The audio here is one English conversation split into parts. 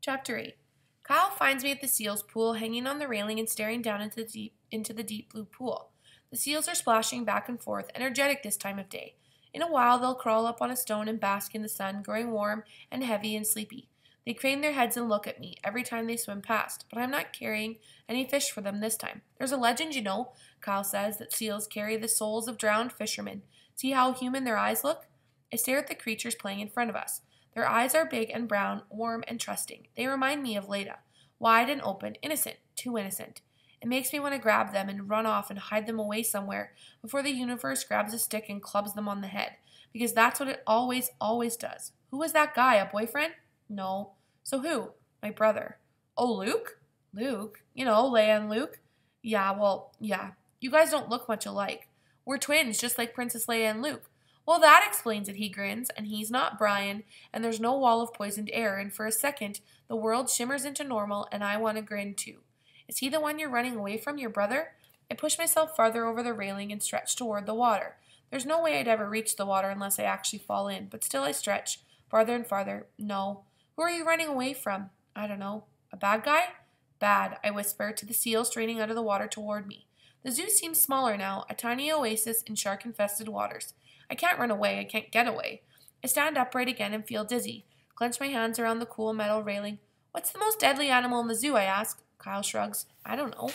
Chapter 8 Kyle finds me at the seals pool, hanging on the railing and staring down into the deep, into the deep blue pool. The seals are splashing back and forth, energetic this time of day. In a while, they'll crawl up on a stone and bask in the sun, growing warm and heavy and sleepy. They crane their heads and look at me every time they swim past, but I'm not carrying any fish for them this time. There's a legend, you know, Kyle says, that seals carry the souls of drowned fishermen. See how human their eyes look? I stare at the creatures playing in front of us. Their eyes are big and brown, warm and trusting. They remind me of Leda, wide and open, innocent, too innocent. It makes me want to grab them and run off and hide them away somewhere before the universe grabs a stick and clubs them on the head, because that's what it always, always does. Who was that guy? A boyfriend? No. So who? My brother. Oh, Luke? Luke? You know, Leia and Luke? Yeah, well, yeah. You guys don't look much alike. We're twins, just like Princess Leia and Luke. Well, that explains it, he grins, and he's not Brian, and there's no wall of poisoned air, and for a second, the world shimmers into normal, and I want to grin too. Is he the one you're running away from, your brother? I push myself farther over the railing and stretch toward the water. There's no way I'd ever reach the water unless I actually fall in, but still I stretch, farther and farther. No. Who are you running away from? I don't know. A bad guy? Bad, I whisper to the seal straining out of the water toward me. The zoo seems smaller now, a tiny oasis in shark infested waters. I can't run away. I can't get away. I stand upright again and feel dizzy. Clench my hands around the cool metal railing. What's the most deadly animal in the zoo? I ask. Kyle shrugs. I don't know.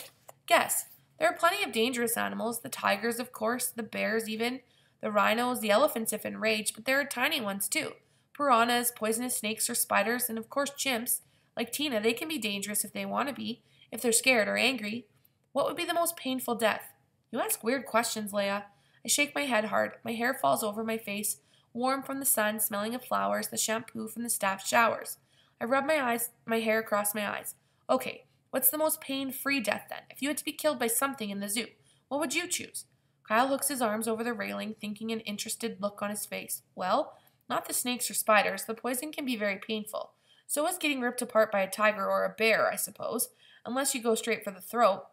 Guess. There are plenty of dangerous animals. The tigers, of course, the bears, even. The rhinos, the elephants, if enraged, but there are tiny ones too. Piranhas, poisonous snakes, or spiders, and of course chimps. Like Tina, they can be dangerous if they want to be, if they're scared or angry. What would be the most painful death? You ask weird questions, Leia. I shake my head hard. My hair falls over my face, warm from the sun, smelling of flowers, the shampoo from the staff showers. I rub my eyes, my hair across my eyes. Okay, what's the most pain-free death then? If you had to be killed by something in the zoo, what would you choose? Kyle hooks his arms over the railing, thinking an interested look on his face. Well, not the snakes or spiders. The poison can be very painful. So is getting ripped apart by a tiger or a bear, I suppose, unless you go straight for the throat.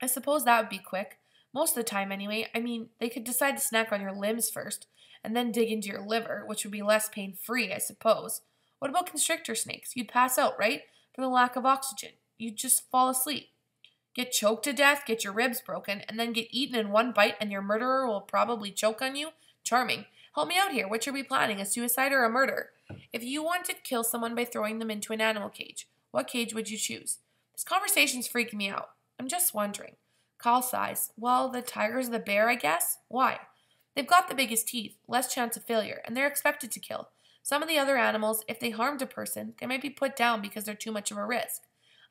I suppose that would be quick. Most of the time, anyway. I mean, they could decide to snack on your limbs first, and then dig into your liver, which would be less pain free, I suppose. What about constrictor snakes? You'd pass out, right? From the lack of oxygen. You'd just fall asleep. Get choked to death, get your ribs broken, and then get eaten in one bite, and your murderer will probably choke on you? Charming. Help me out here. What should we planning, a suicide or a murder? If you want to kill someone by throwing them into an animal cage, what cage would you choose? This conversation's freaking me out. I'm just wondering. Kyle sighs. Well, the tiger's the bear, I guess. Why? They've got the biggest teeth, less chance of failure, and they're expected to kill. Some of the other animals, if they harmed a person, they might be put down because they're too much of a risk.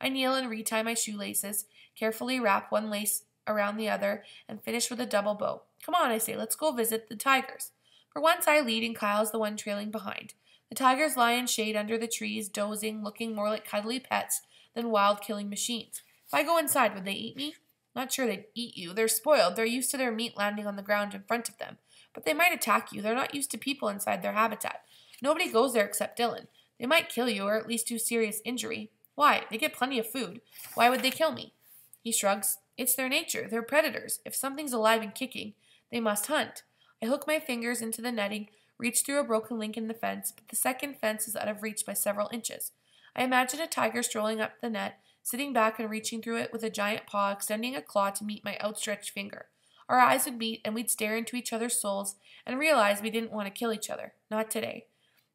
I kneel and retie my shoelaces, carefully wrap one lace around the other, and finish with a double bow. Come on, I say, let's go visit the tigers. For once I lead, and Kyle's the one trailing behind. The tigers lie in shade under the trees, dozing, looking more like cuddly pets than wild killing machines. If I go inside, would they eat me? Not sure they'd eat you. They're spoiled. They're used to their meat landing on the ground in front of them. But they might attack you. They're not used to people inside their habitat. Nobody goes there except Dylan. They might kill you or at least do serious injury. Why? They get plenty of food. Why would they kill me? He shrugs. It's their nature. They're predators. If something's alive and kicking, they must hunt. I hook my fingers into the netting, reach through a broken link in the fence, but the second fence is out of reach by several inches. I imagine a tiger strolling up the net, sitting back and reaching through it with a giant paw, extending a claw to meet my outstretched finger. Our eyes would meet, and we'd stare into each other's souls and realize we didn't want to kill each other. Not today.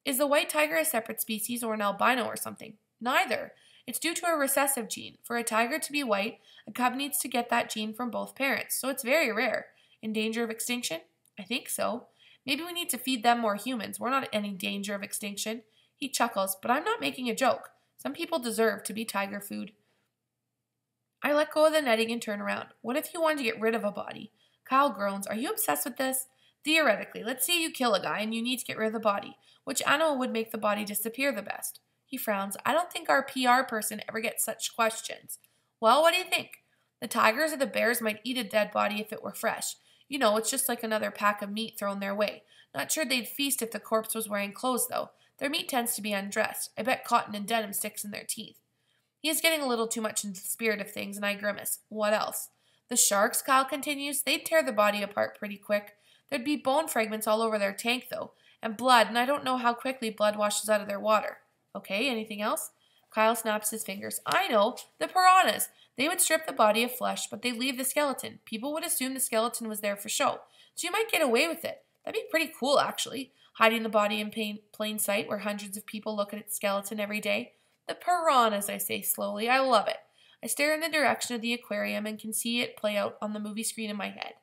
Is the white tiger a separate species or an albino or something? Neither. It's due to a recessive gene. For a tiger to be white, a cub needs to get that gene from both parents, so it's very rare. In danger of extinction? I think so. Maybe we need to feed them more humans. We're not in any danger of extinction. He chuckles, but I'm not making a joke. Some people deserve to be tiger food. I let go of the netting and turn around. What if you wanted to get rid of a body? Kyle groans. Are you obsessed with this? Theoretically, let's say you kill a guy and you need to get rid of the body. Which animal would make the body disappear the best? He frowns. I don't think our PR person ever gets such questions. Well, what do you think? The tigers or the bears might eat a dead body if it were fresh. You know, it's just like another pack of meat thrown their way. Not sure they'd feast if the corpse was wearing clothes, though. Their meat tends to be undressed. I bet cotton and denim sticks in their teeth. He is getting a little too much into the spirit of things, and I grimace. What else? The sharks, Kyle continues, they'd tear the body apart pretty quick. There'd be bone fragments all over their tank, though, and blood, and I don't know how quickly blood washes out of their water. Okay, anything else? Kyle snaps his fingers. I know, the piranhas. They would strip the body of flesh, but they leave the skeleton. People would assume the skeleton was there for show, so you might get away with it. That'd be pretty cool, actually, hiding the body in plain, plain sight where hundreds of people look at its skeleton every day. The piranhas, I say slowly. I love it. I stare in the direction of the aquarium and can see it play out on the movie screen in my head.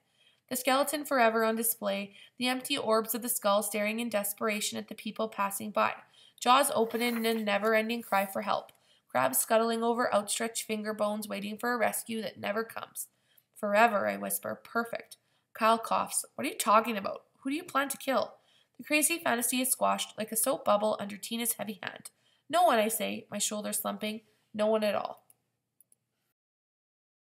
The skeleton forever on display, the empty orbs of the skull staring in desperation at the people passing by, jaws open in a never ending cry for help, crabs scuttling over outstretched finger bones waiting for a rescue that never comes. Forever, I whisper. Perfect. Kyle coughs. What are you talking about? Who do you plan to kill? The crazy fantasy is squashed like a soap bubble under Tina's heavy hand. No one, I say, my shoulders slumping. No one at all.